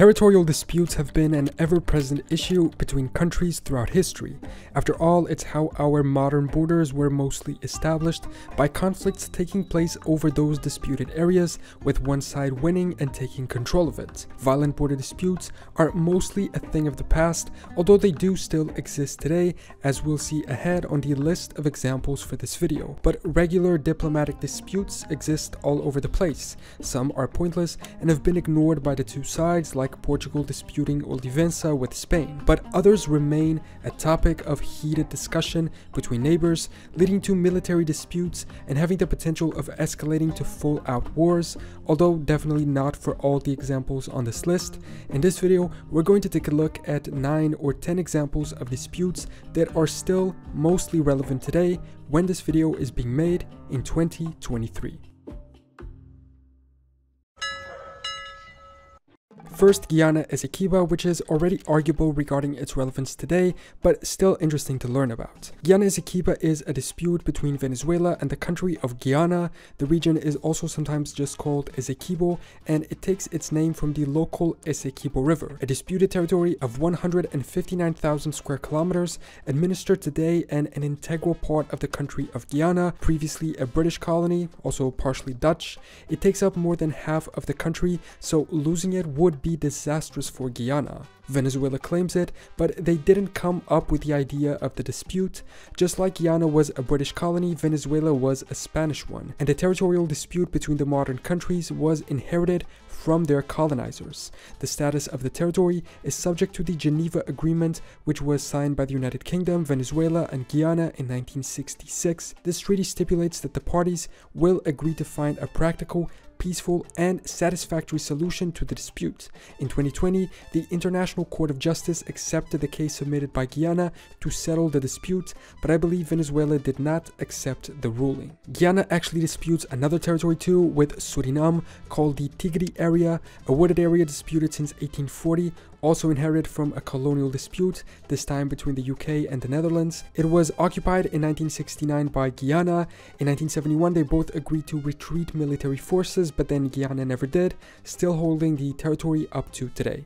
Territorial disputes have been an ever-present issue between countries throughout history. After all, it's how our modern borders were mostly established by conflicts taking place over those disputed areas, with one side winning and taking control of it. Violent border disputes are mostly a thing of the past, although they do still exist today, as we'll see ahead on the list of examples for this video. But regular diplomatic disputes exist all over the place. Some are pointless and have been ignored by the two sides like Portugal disputing Olivença with Spain, but others remain a topic of heated discussion between neighbors, leading to military disputes and having the potential of escalating to full-out wars, although definitely not for all the examples on this list. In this video, we're going to take a look at 9 or 10 examples of disputes that are still mostly relevant today when this video is being made in 2023. First, Guyana Essequiba, which is already arguable regarding its relevance today, but still interesting to learn about. Guyana Essequiba is a dispute between Venezuela and the country of Guyana. The region is also sometimes just called Essequibo, and it takes its name from the local Essequibo River, a disputed territory of 159,000 square kilometers, administered today and an integral part of the country of Guyana, previously a British colony, also partially Dutch. It takes up more than half of the country, so losing it would be be disastrous for Guyana. Venezuela claims it, but they didn't come up with the idea of the dispute. Just like Guyana was a British colony, Venezuela was a Spanish one, and the territorial dispute between the modern countries was inherited from their colonizers. The status of the territory is subject to the Geneva Agreement, which was signed by the United Kingdom, Venezuela, and Guyana in 1966. This treaty stipulates that the parties will agree to find a practical peaceful, and satisfactory solution to the dispute. In 2020, the International Court of Justice accepted the case submitted by Guyana to settle the dispute, but I believe Venezuela did not accept the ruling. Guyana actually disputes another territory too with Suriname called the Tigri area, a wooded area disputed since 1840 also inherited from a colonial dispute, this time between the UK and the Netherlands. It was occupied in 1969 by Guyana. In 1971, they both agreed to retreat military forces, but then Guyana never did, still holding the territory up to today.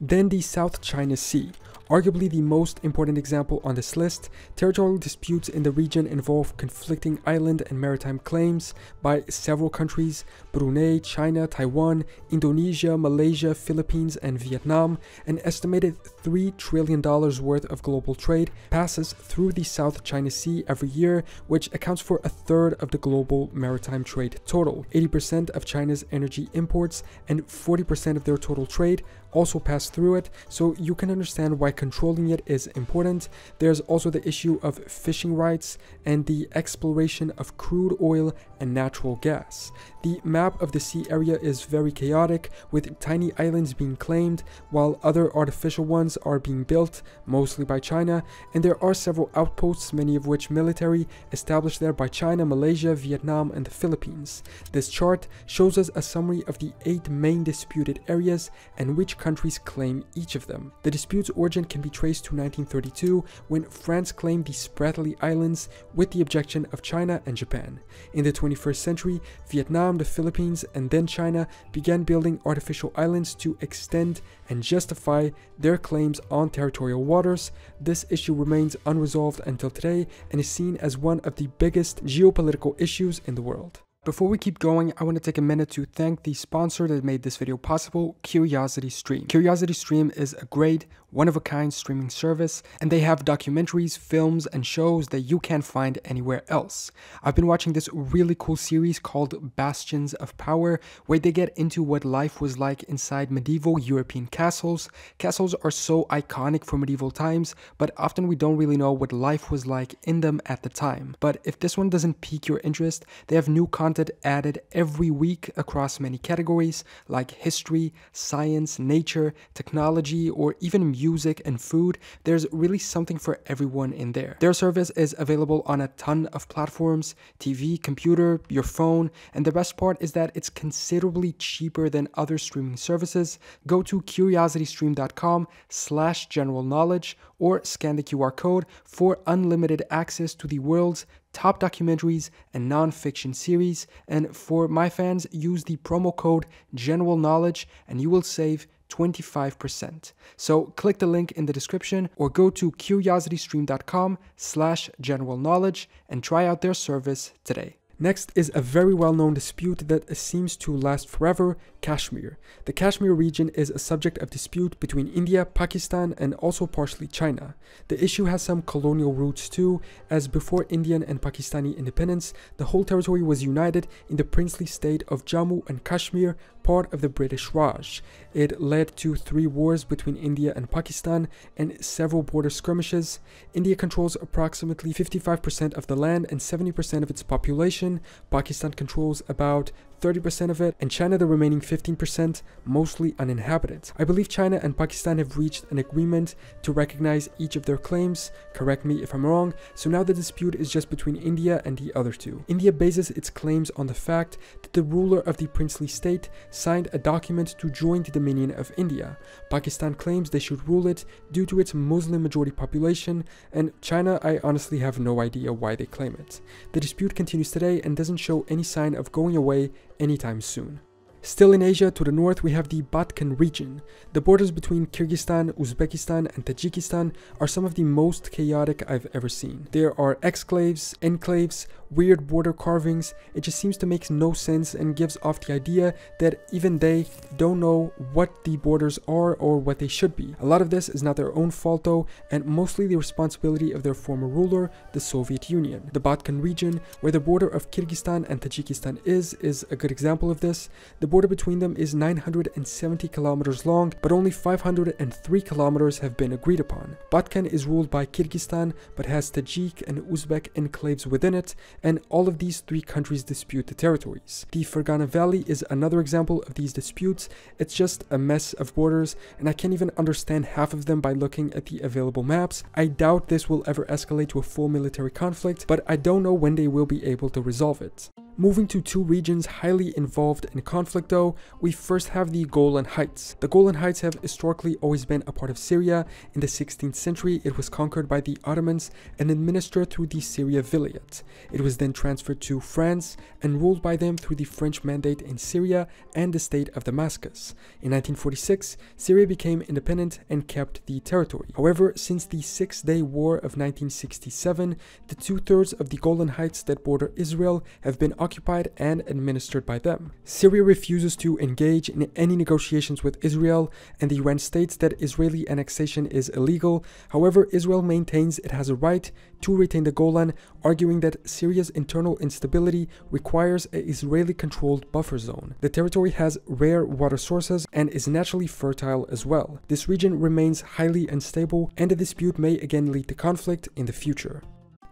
Then the South China Sea. Arguably the most important example on this list, territorial disputes in the region involve conflicting island and maritime claims by several countries, Brunei, China, Taiwan, Indonesia, Malaysia, Philippines, and Vietnam. An estimated $3 trillion worth of global trade passes through the South China Sea every year, which accounts for a third of the global maritime trade total. 80% of China's energy imports and 40% of their total trade also pass through it, so you can understand why controlling it is important. There's also the issue of fishing rights and the exploration of crude oil and natural gas. The map of the sea area is very chaotic, with tiny islands being claimed, while other artificial ones are being built, mostly by China, and there are several outposts, many of which military, established there by China, Malaysia, Vietnam, and the Philippines. This chart shows us a summary of the eight main disputed areas and which countries claim each of them. The dispute's origin can be traced to 1932 when France claimed the Spratly Islands with the objection of China and Japan. In the 21st century, Vietnam, the Philippines, and then China began building artificial islands to extend and justify their claims on territorial waters. This issue remains unresolved until today and is seen as one of the biggest geopolitical issues in the world. Before we keep going, I want to take a minute to thank the sponsor that made this video possible, Curiosity Stream. Curiosity Stream is a great, one-of-a-kind streaming service, and they have documentaries, films, and shows that you can't find anywhere else. I've been watching this really cool series called Bastions of Power, where they get into what life was like inside medieval European castles. Castles are so iconic for medieval times, but often we don't really know what life was like in them at the time. But if this one doesn't pique your interest, they have new content content added every week across many categories like history, science, nature, technology, or even music and food. There's really something for everyone in there. Their service is available on a ton of platforms TV, computer, your phone, and the best part is that it's considerably cheaper than other streaming services. Go to curiositystream.com slash general knowledge or scan the QR code for unlimited access to the world's top documentaries and non-fiction series. And for my fans, use the promo code General Knowledge and you will save 25%. So click the link in the description or go to curiositystream.com slash general knowledge and try out their service today. Next is a very well-known dispute that seems to last forever, Kashmir. The Kashmir region is a subject of dispute between India, Pakistan, and also partially China. The issue has some colonial roots too, as before Indian and Pakistani independence, the whole territory was united in the princely state of Jammu and Kashmir, part of the British Raj. It led to three wars between India and Pakistan and several border skirmishes. India controls approximately 55% of the land and 70% of its population. Pakistan controls about 30% of it, and China the remaining 15%, mostly uninhabited. I believe China and Pakistan have reached an agreement to recognize each of their claims, correct me if I'm wrong, so now the dispute is just between India and the other two. India bases its claims on the fact that the ruler of the princely state signed a document to join the dominion of India. Pakistan claims they should rule it due to its Muslim majority population, and China, I honestly have no idea why they claim it. The dispute continues today and doesn't show any sign of going away anytime soon. Still in Asia, to the north, we have the Batken region. The borders between Kyrgyzstan, Uzbekistan, and Tajikistan are some of the most chaotic I've ever seen. There are exclaves, enclaves, weird border carvings. It just seems to make no sense and gives off the idea that even they don't know what the borders are or what they should be. A lot of this is not their own fault though, and mostly the responsibility of their former ruler, the Soviet Union. The Batken region, where the border of Kyrgyzstan and Tajikistan is, is a good example of this. The border between them is 970 kilometers long, but only 503 kilometers have been agreed upon. Batken is ruled by Kyrgyzstan, but has Tajik and Uzbek enclaves within it, and all of these three countries dispute the territories. The Fergana Valley is another example of these disputes. It's just a mess of borders, and I can't even understand half of them by looking at the available maps. I doubt this will ever escalate to a full military conflict, but I don't know when they will be able to resolve it. Moving to two regions highly involved in conflict though, we first have the Golan Heights. The Golan Heights have historically always been a part of Syria. In the 16th century, it was conquered by the Ottomans and administered through the Syria Vilayet. It was then transferred to France and ruled by them through the French mandate in Syria and the state of Damascus. In 1946, Syria became independent and kept the territory. However, since the Six-Day War of 1967, the two-thirds of the Golan Heights that border Israel have been occupied and administered by them. Syria refuses to engage in any negotiations with Israel, and the UN states that Israeli annexation is illegal. However, Israel maintains it has a right to retain the Golan, arguing that Syria's internal instability requires an Israeli controlled buffer zone. The territory has rare water sources and is naturally fertile as well. This region remains highly unstable, and the dispute may again lead to conflict in the future.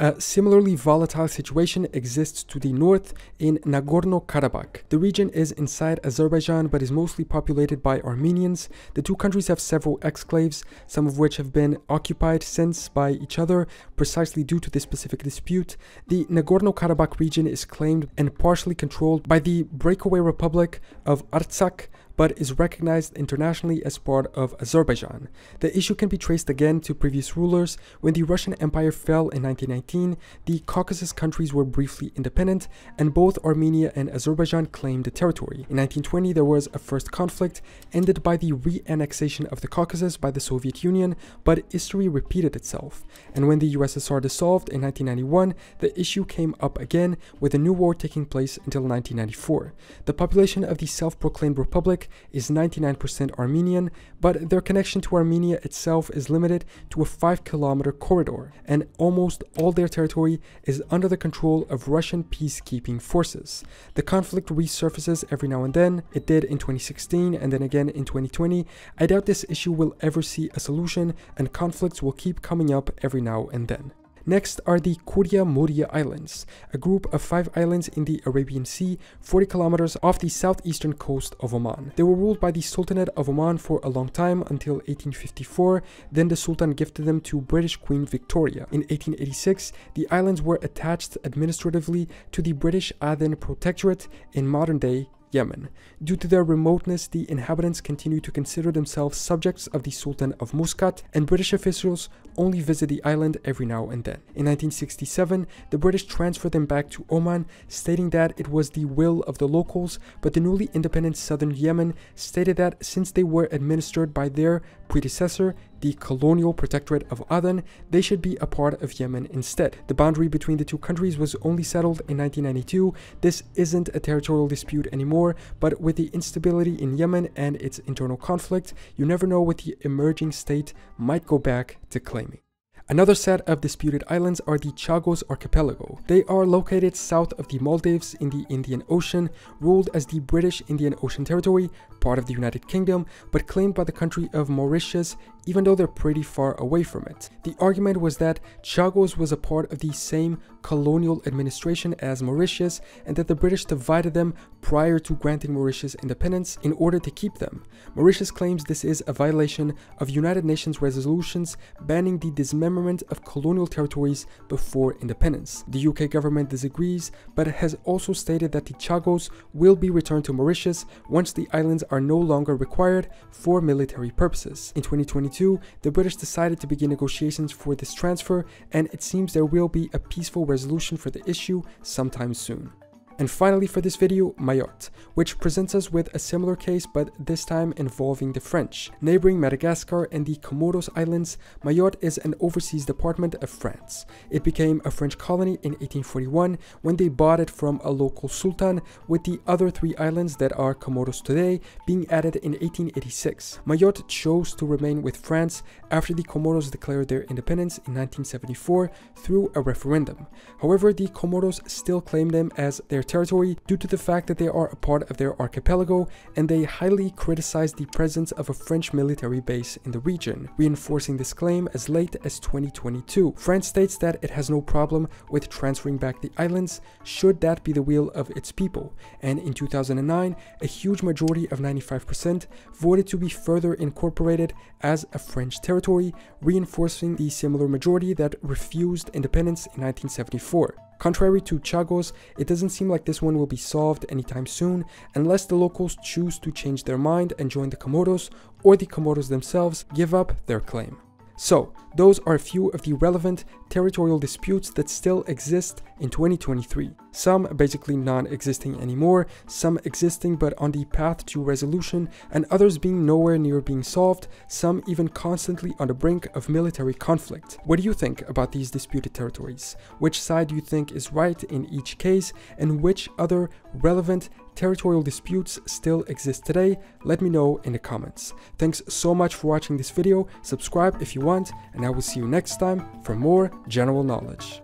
A similarly volatile situation exists to the north in Nagorno-Karabakh. The region is inside Azerbaijan but is mostly populated by Armenians. The two countries have several exclaves, some of which have been occupied since by each other precisely due to this specific dispute. The Nagorno-Karabakh region is claimed and partially controlled by the breakaway republic of Artsakh, but is recognized internationally as part of Azerbaijan. The issue can be traced again to previous rulers. When the Russian Empire fell in 1919, the Caucasus countries were briefly independent, and both Armenia and Azerbaijan claimed the territory. In 1920, there was a first conflict, ended by the re-annexation of the Caucasus by the Soviet Union, but history repeated itself. And when the USSR dissolved in 1991, the issue came up again, with a new war taking place until 1994. The population of the self-proclaimed republic is 99% Armenian, but their connection to Armenia itself is limited to a 5 kilometer corridor, and almost all their territory is under the control of Russian peacekeeping forces. The conflict resurfaces every now and then, it did in 2016 and then again in 2020. I doubt this issue will ever see a solution, and conflicts will keep coming up every now and then. Next are the Kuria Muria Islands, a group of five islands in the Arabian Sea, 40 kilometers off the southeastern coast of Oman. They were ruled by the Sultanate of Oman for a long time until 1854, then the Sultan gifted them to British Queen Victoria. In 1886, the islands were attached administratively to the British Aden Protectorate in modern-day Yemen. Due to their remoteness, the inhabitants continue to consider themselves subjects of the Sultan of Muscat, and British officials only visit the island every now and then. In 1967, the British transferred them back to Oman, stating that it was the will of the locals, but the newly independent southern Yemen stated that since they were administered by their predecessor, the colonial protectorate of Aden, they should be a part of Yemen instead. The boundary between the two countries was only settled in 1992. This isn't a territorial dispute anymore, but with the instability in Yemen and its internal conflict, you never know what the emerging state might go back to claiming. Another set of disputed islands are the Chagos Archipelago. They are located south of the Maldives in the Indian Ocean, ruled as the British Indian Ocean Territory, part of the United Kingdom, but claimed by the country of Mauritius even though they're pretty far away from it. The argument was that Chagos was a part of the same colonial administration as Mauritius and that the British divided them prior to granting Mauritius independence in order to keep them. Mauritius claims this is a violation of United Nations resolutions banning the dismemberment of colonial territories before independence. The UK government disagrees, but has also stated that the Chagos will be returned to Mauritius once the islands are no longer required for military purposes. In 2022, the British decided to begin negotiations for this transfer, and it seems there will be a peaceful resolution for the issue sometime soon. And finally for this video, Mayotte, which presents us with a similar case but this time involving the French. Neighboring Madagascar and the Comoros Islands, Mayotte is an overseas department of France. It became a French colony in 1841 when they bought it from a local sultan, with the other three islands that are Comoros today being added in 1886. Mayotte chose to remain with France after the Comoros declared their independence in 1974 through a referendum. However, the Comoros still claim them as their territory due to the fact that they are a part of their archipelago and they highly criticize the presence of a French military base in the region, reinforcing this claim as late as 2022. France states that it has no problem with transferring back the islands should that be the will of its people, and in 2009, a huge majority of 95% voted to be further incorporated as a French territory, reinforcing the similar majority that refused independence in 1974. Contrary to Chagos, it doesn't seem like this one will be solved anytime soon unless the locals choose to change their mind and join the Comoros or the Comoros themselves give up their claim. So, those are a few of the relevant territorial disputes that still exist in 2023. Some basically non-existing anymore, some existing but on the path to resolution, and others being nowhere near being solved, some even constantly on the brink of military conflict. What do you think about these disputed territories? Which side do you think is right in each case, and which other relevant territorial disputes still exist today? Let me know in the comments. Thanks so much for watching this video, subscribe if you want, and I will see you next time for more general knowledge.